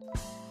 you